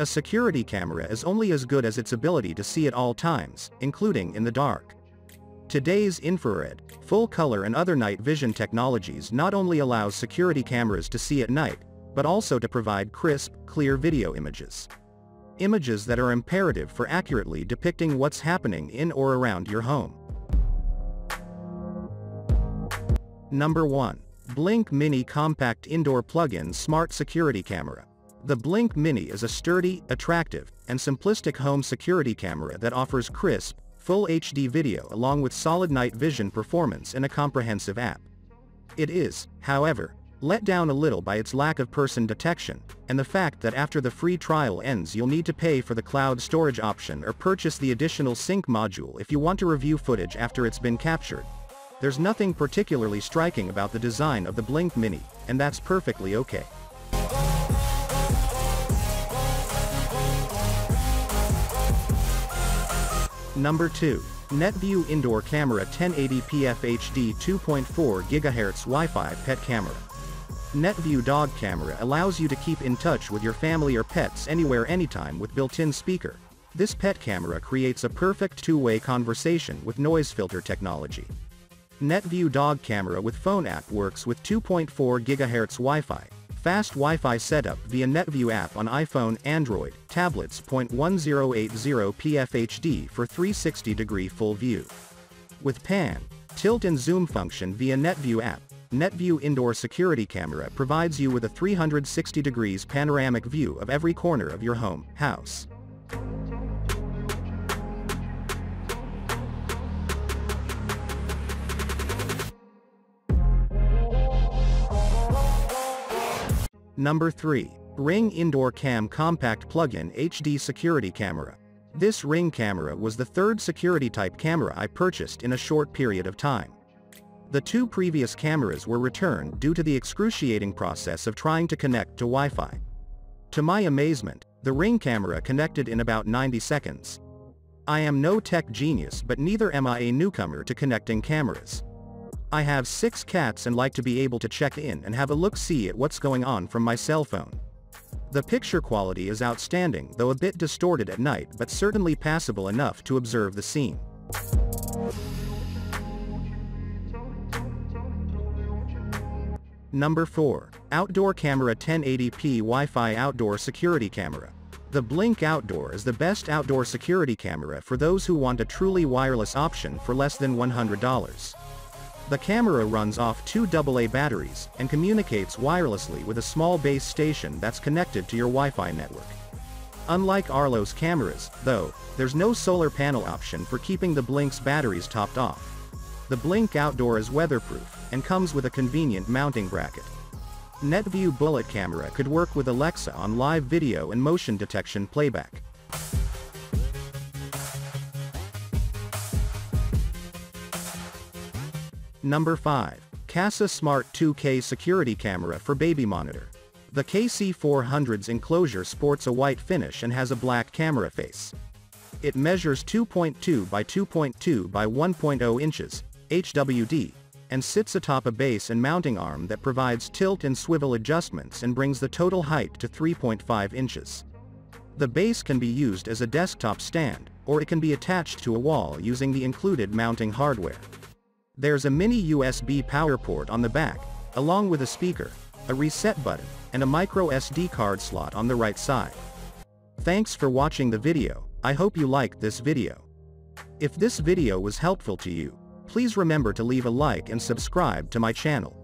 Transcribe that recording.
A security camera is only as good as its ability to see at all times, including in the dark. Today's infrared, full color and other night vision technologies not only allows security cameras to see at night, but also to provide crisp, clear video images. Images that are imperative for accurately depicting what's happening in or around your home. Number 1. Blink Mini Compact Indoor Plug-in Smart Security Camera. The Blink Mini is a sturdy, attractive, and simplistic home security camera that offers crisp, full HD video along with solid night vision performance in a comprehensive app. It is, however, let down a little by its lack of person detection, and the fact that after the free trial ends you'll need to pay for the cloud storage option or purchase the additional sync module if you want to review footage after it's been captured. There's nothing particularly striking about the design of the Blink Mini, and that's perfectly okay. Number 2. Netvue Indoor Camera 1080p FHD 2.4 GHz Wi-Fi Pet Camera. Netvue Dog Camera allows you to keep in touch with your family or pets anywhere anytime with built-in speaker. This pet camera creates a perfect two-way conversation with noise filter technology. Netvue Dog Camera with phone app works with 2.4 GHz Wi-Fi, Fast Wi-Fi setup via Netvue app on iPhone, Android, tablets. 1080 PFHD for 360 degree full view. With pan, tilt and zoom function via Netvue app, Netvue Indoor Security Camera provides you with a 360 degrees panoramic view of every corner of your home, house. Number 3. Ring Indoor Cam Compact Plug-in HD Security Camera. This Ring camera was the third security type camera I purchased in a short period of time. The two previous cameras were returned due to the excruciating process of trying to connect to Wi-Fi. To my amazement, the Ring camera connected in about 90 seconds. I am no tech genius but neither am I a newcomer to connecting cameras. I have six cats and like to be able to check in and have a look-see at what's going on from my cell phone. The picture quality is outstanding though a bit distorted at night but certainly passable enough to observe the scene. Number 4. Outdoor Camera 1080p Wi-Fi Outdoor Security Camera. The Blink Outdoor is the best outdoor security camera for those who want a truly wireless option for less than $100. The camera runs off two AA batteries and communicates wirelessly with a small base station that's connected to your Wi-Fi network. Unlike Arlo's cameras, though, there's no solar panel option for keeping the Blink's batteries topped off. The Blink Outdoor is weatherproof and comes with a convenient mounting bracket. Netvue Bullet Camera could work with Alexa on live video and motion detection playback. Number 5. Kasa Smart 2K Security Camera for Baby Monitor. The KC400's enclosure sports a white finish and has a black camera face. It measures 2.2 by 2.2 by 1.0 inches, HWD, and sits atop a base and mounting arm that provides tilt and swivel adjustments and brings the total height to 3.5 inches. The base can be used as a desktop stand, or it can be attached to a wall using the included mounting hardware. There's a mini USB power port on the back, along with a speaker, a reset button, and a micro SD card slot on the right side. Thanks for watching the video, I hope you liked this video. If this video was helpful to you, please remember to leave a like and subscribe to my channel.